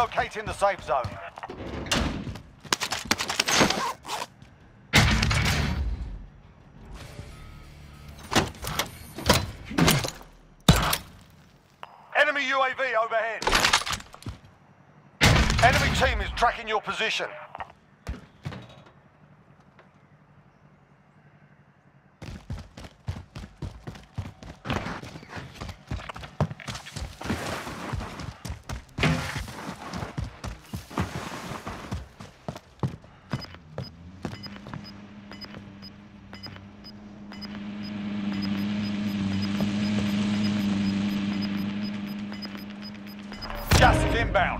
Relocating the safe zone. Enemy UAV overhead. Enemy team is tracking your position. Gas is inbound.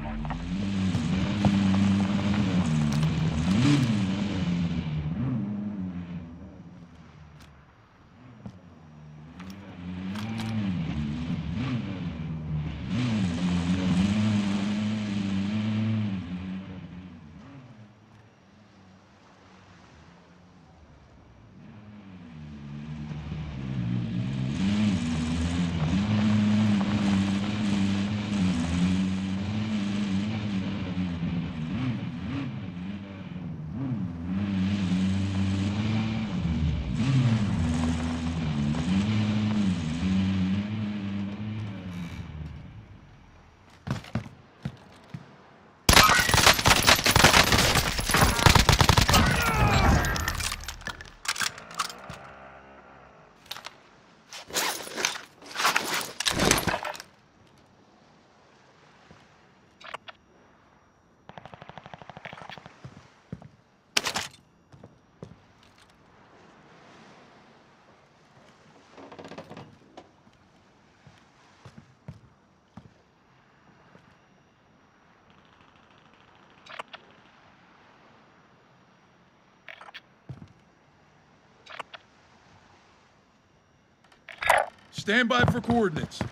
Stand by for coordinates.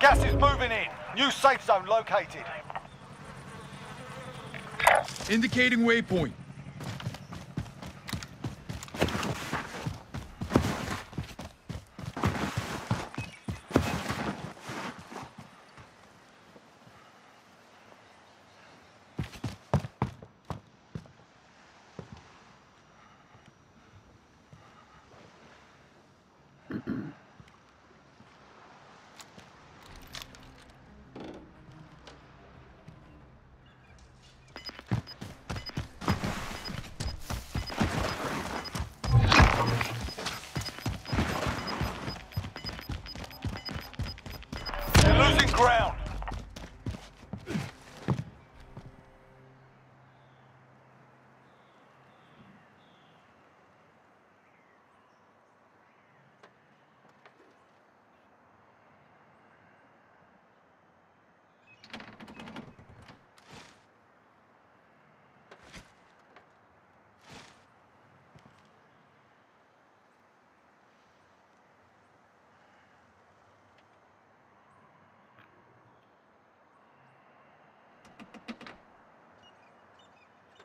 Gas is moving in. New safe zone located. Indicating waypoint.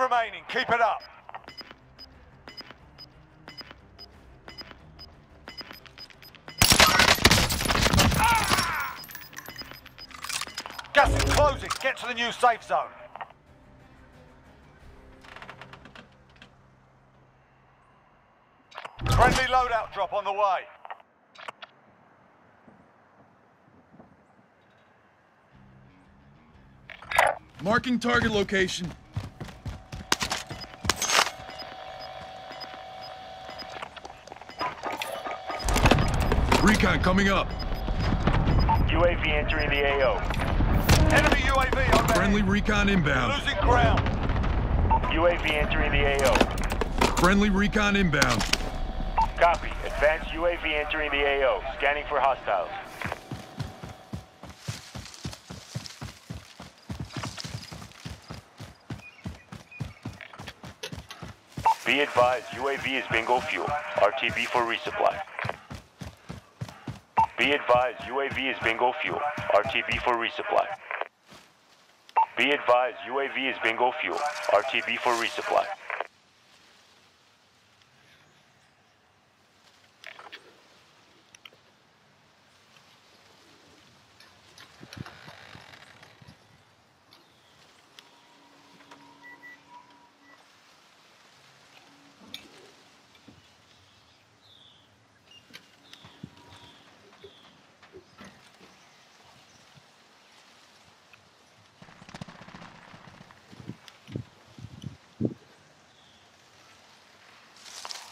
remaining. Keep it up. Ah! Gas is closing. Get to the new safe zone. Friendly loadout drop on the way. Marking target location. Recon coming up. UAV entering the AO. Enemy UAV overhead. Friendly recon inbound. Losing ground. UAV entering the AO. Friendly recon inbound. Copy. Advanced UAV entering the AO. Scanning for hostiles. Be advised, UAV is bingo fuel. RTB for resupply. Be advised, UAV is bingo fuel. RTB for resupply. Be advised, UAV is bingo fuel. RTB for resupply.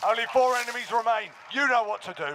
Only four enemies remain. You know what to do.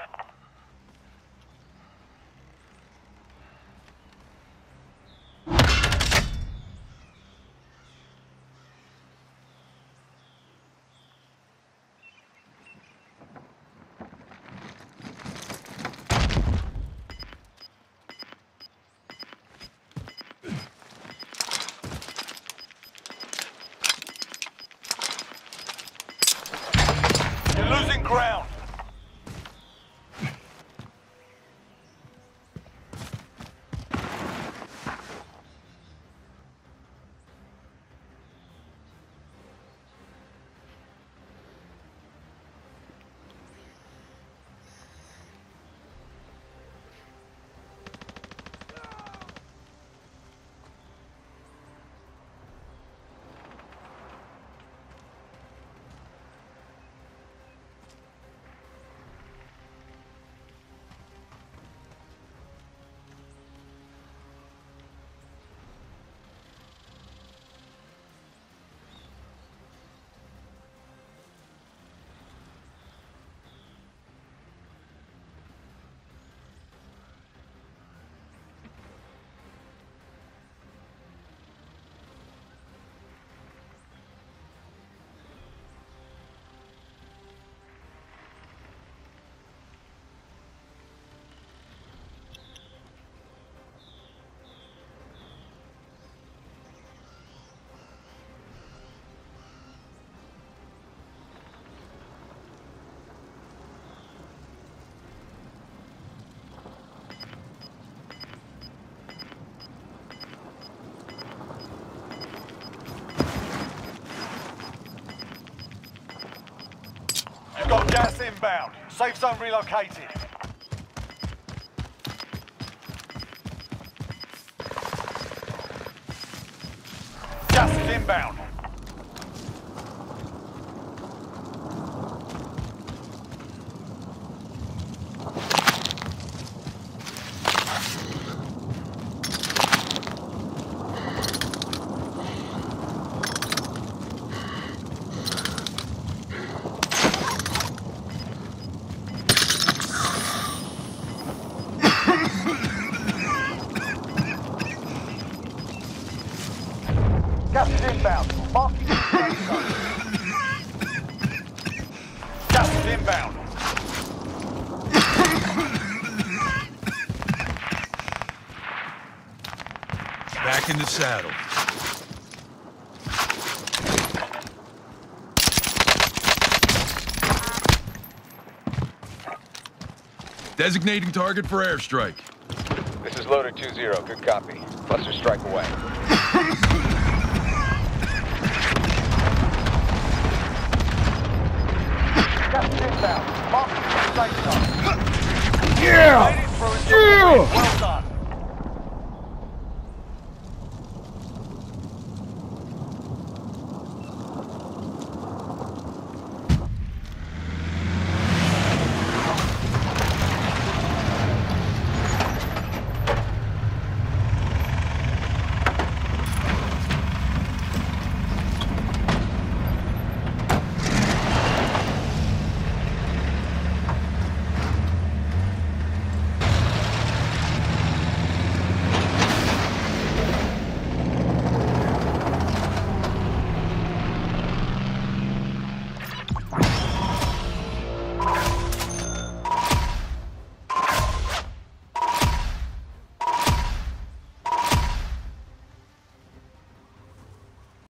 Inbound. Safe zone relocated. Gas is inbound. Gas inbound. Marking inbound. Back in the saddle. Designating target for airstrike. This is loader 2-0. Good copy. Cluster strike away. Is inbound. Marking the safe zone. Yeah! Made